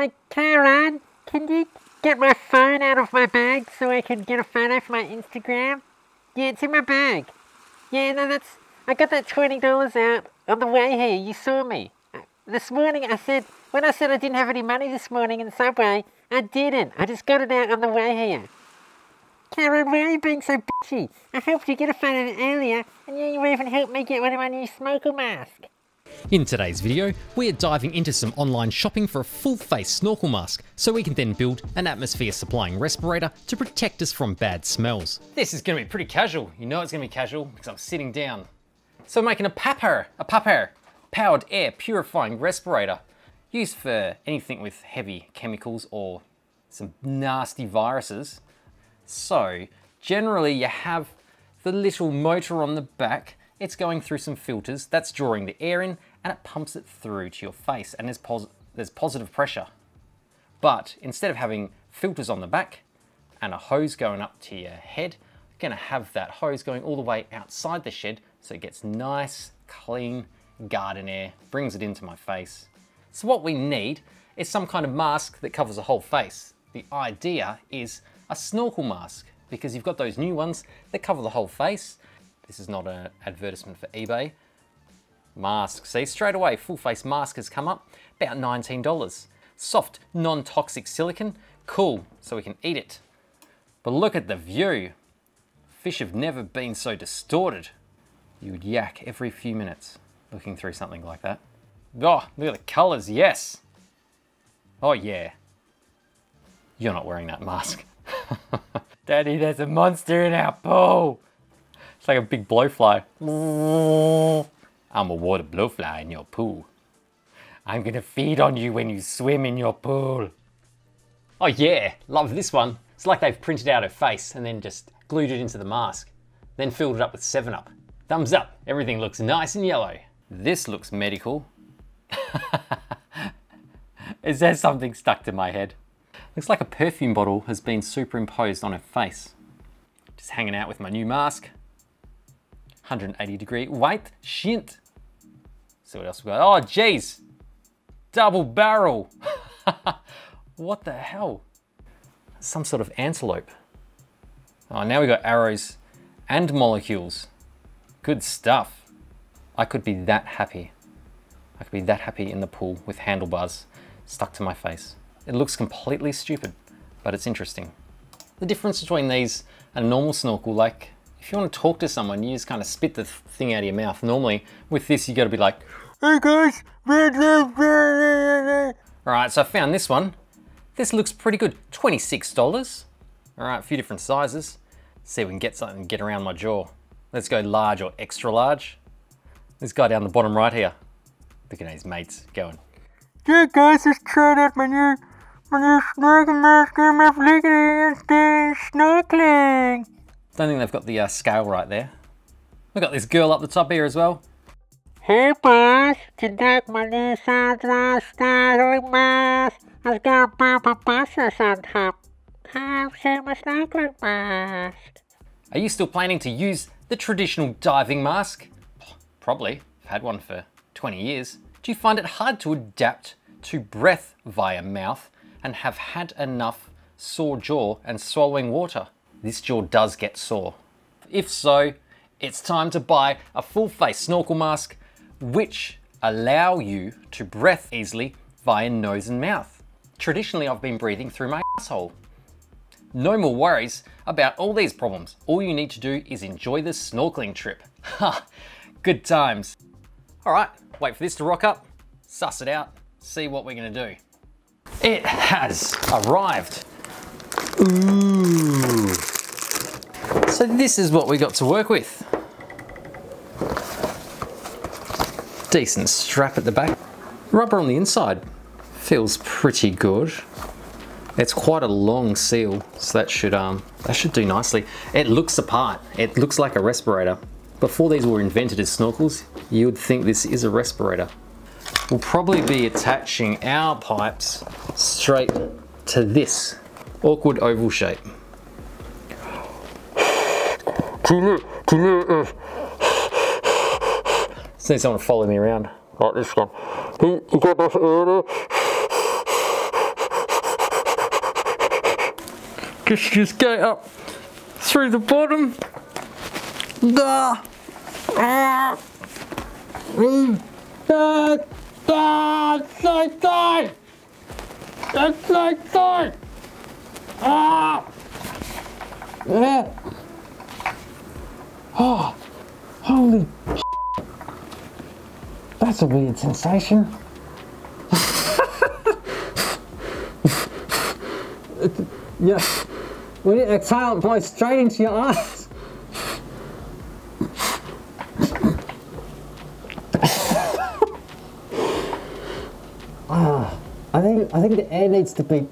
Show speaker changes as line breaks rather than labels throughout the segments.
Hey, Karen, can you get my phone out of my bag so I can get a photo for my Instagram? Yeah, it's in my bag. Yeah, no, that's. I got that $20 out on the way here. You saw me. Uh, This morning I said, when I said I didn't have any money this morning in the subway, I didn't. I just got it out on the way here. Karen, why are you being so bitchy? I helped you get a photo earlier, and you even helped me get one of my new smoker masks.
In today's video, we're diving into some online shopping for a full face snorkel mask so we can then build an atmosphere supplying respirator to protect us from bad smells. This is going to be pretty casual. You know it's going to be casual because I'm sitting down. So making a PAPR, a PAPR, powered air purifying respirator, used for anything with heavy chemicals or some nasty viruses. So generally you have the little motor on the back, it's going through some filters, that's drawing the air in and it pumps it through to your face and there's, pos there's positive pressure. But instead of having filters on the back and a hose going up to your head, you're gonna have that hose going all the way outside the shed so it gets nice, clean garden air, brings it into my face. So what we need is some kind of mask that covers the whole face. The idea is a snorkel mask because you've got those new ones that cover the whole face. This is not an advertisement for eBay. Mask, see straight away, full face mask has come up, about $19. Soft, non-toxic silicon, cool, so we can eat it. But look at the view. Fish have never been so distorted. You would yak every few minutes looking through something like that. Oh, look at the colors, yes. Oh yeah. You're not wearing that mask. Daddy, there's a monster in our pool. Like a big blowfly. I'm a water blowfly in your pool. I'm gonna feed on you when you swim in your pool. Oh yeah, love this one. It's like they've printed out her face and then just glued it into the mask. Then filled it up with 7-Up. Thumbs up, everything looks nice and yellow. This looks medical. Is there something stuck to my head? Looks like a perfume bottle has been superimposed on her face. Just hanging out with my new mask. 180 degree white shint. See what else we got. Oh, jeez. Double barrel. what the hell? Some sort of antelope. Oh, now we got arrows and molecules. Good stuff. I could be that happy. I could be that happy in the pool with handlebars stuck to my face. It looks completely stupid, but it's interesting. The difference between these and a normal snorkel, like if you want to talk to someone, you just kind of spit the thing out of your mouth. Normally, with this, you got to be like, hey guys. All right, so I found this one. This looks pretty good, $26. All right, a few different sizes. See if we can get something, get around my jaw. Let's go large or extra large. This guy down the bottom right here. Looking at his mates going,
Yeah, guys, just tried out my new, my new snorkel mask. I'm obligated to snorkeling.
Don't think they've got the uh, scale right there. We've got this girl up the top here as well.
Hey, boss, tonight my new mask has got buses on top. I've seen my snorkeling mask.
Are you still planning to use the traditional diving mask? Probably. I've had one for 20 years. Do you find it hard to adapt to breath via mouth and have had enough sore jaw and swallowing water? This jaw does get sore. If so, it's time to buy a full face snorkel mask which allow you to breath easily via nose and mouth. Traditionally, I've been breathing through my asshole. No more worries about all these problems. All you need to do is enjoy the snorkeling trip. Ha! Good times. All right, wait for this to rock up, suss it out, see what we're gonna do. It has arrived. Ooh. So this is what we got to work with. Decent strap at the back. Rubber on the inside. Feels pretty good. It's quite a long seal, so that should um that should do nicely. It looks the part. It looks like a respirator. Before these were invented as snorkels, you would think this is a respirator. We'll probably be attaching our pipes straight to this awkward oval shape. Genie, uh. need someone to follow me around.
Like this one. He, he got this early.
Just, just go up through the bottom. Ah. Ah. ah Ah. Ah. So tight. It's so tight. Ah. Yeah. Oh. Holy. That's a weird sensation. yeah. When you exhale, it blows straight into your eyes. ah, I think I think the air needs to be.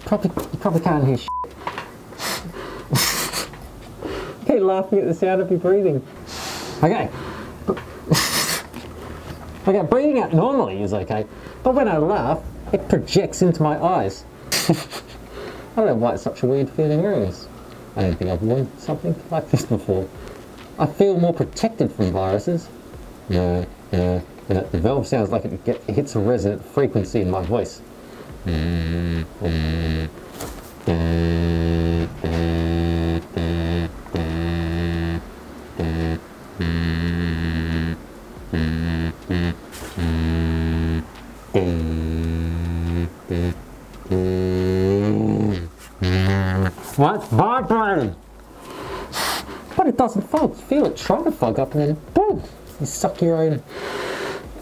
Probably you probably can't hear. Shit. Keep laughing at the sound of you breathing. Okay. okay, breathing out normally is okay, but when I laugh, it projects into my eyes. I don't know why it's such a weird feeling anyways. I don't think I've worn something like this before. I feel more protected from viruses. Yeah, yeah, yeah. The valve sounds like it, it hits a resonant frequency in my voice. Mm, mm, mm, What's vibrating? But it doesn't fog. Feel it try to fog up and then boom, you suck your own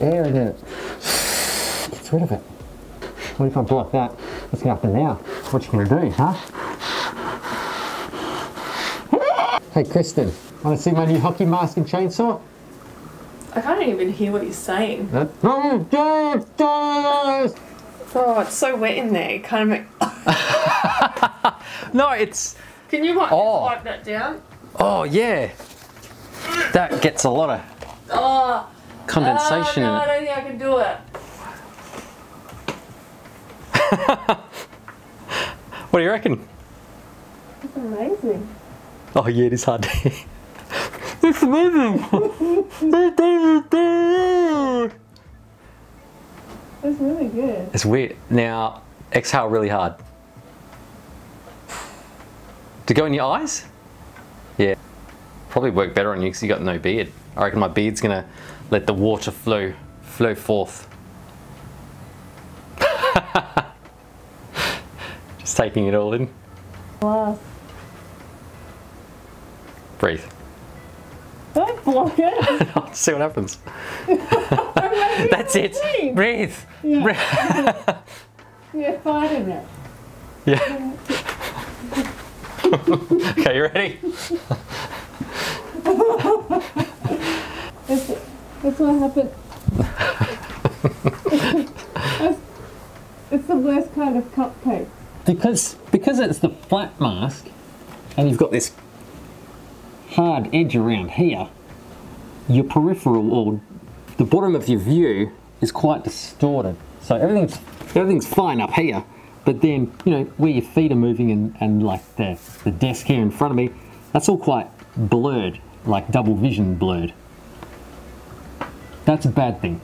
air and then it gets rid of it. What if I block that? What's gonna happen now? What you gonna do, huh? Hey Kristen, wanna see my new hockey mask and chainsaw?
I can't even hear what you're saying.
Huh?
Oh, oh it's so wet in there. You can't make.
No, it's
Can you wipe,
Oh.
wipe that down?
oh yeah. That gets a lot of
Oh,
condensation
oh no,
in
I don't think I can do it.
What do you reckon?
It's amazing.
Oh yeah, it is hard to hear. it's amazing.
It's really good.
it's weird. Now exhale really hard. To go in your eyes? Yeah. Probably work better on you because you got no beard. I reckon my beard's gonna let the water flow flow forth. Just taking it all in. Breathe.
Don't block it.
See what happens. That's it. Breathe. Breathe.
You're fighting it.
Yeah. okay, you ready?
That's, that's what happened. That's- it's the worst kind of cupcake.
Because because it's the flat mask, and you've got this hard edge around here, your peripheral or the bottom of your view is quite distorted. So everything's everything's fine up here, but then you know where your feet are moving and, and like the the desk here in front of me, that's all quite blurred, like double vision blurred. That's a bad thing.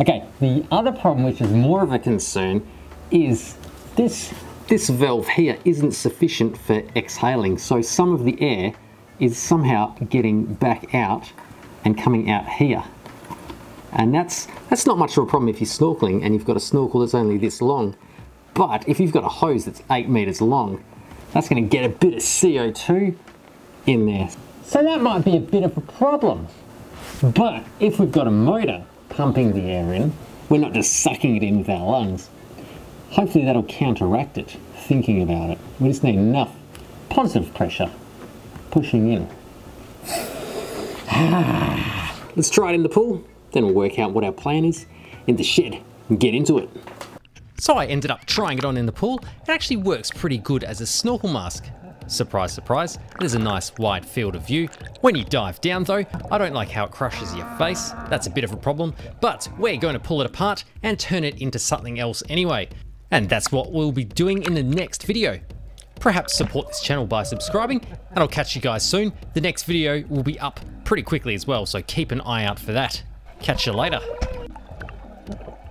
Okay, the other problem, which is more of a concern, is this this valve here isn't sufficient for exhaling. So some of the air is somehow getting back out and coming out here. And that's that's not much of a problem if you're snorkeling and you've got a snorkel that's only this long. But if you've got a hose that's eight meters long, that's going to get a bit of CO2 in there. So that might be a bit of a problem. But if we've got a motor pumping the air in, we're not just sucking it in with our lungs. Hopefully that'll counteract it, thinking about it. We just need enough positive pressure pushing in. Let's try it in the pool, then we'll work out what our plan is in the shed and get into it.
So I ended up trying it on in the pool. It actually works pretty good as a snorkel mask. Surprise, surprise, there's a nice wide field of view. When you dive down though, I don't like how it crushes your face. That's a bit of a problem, but we're going to pull it apart and turn it into something else anyway. And that's what we'll be doing in the next video. Perhaps support this channel by subscribing, and I'll catch you guys soon. The next video will be up pretty quickly as well, so keep an eye out for that. Catch you later.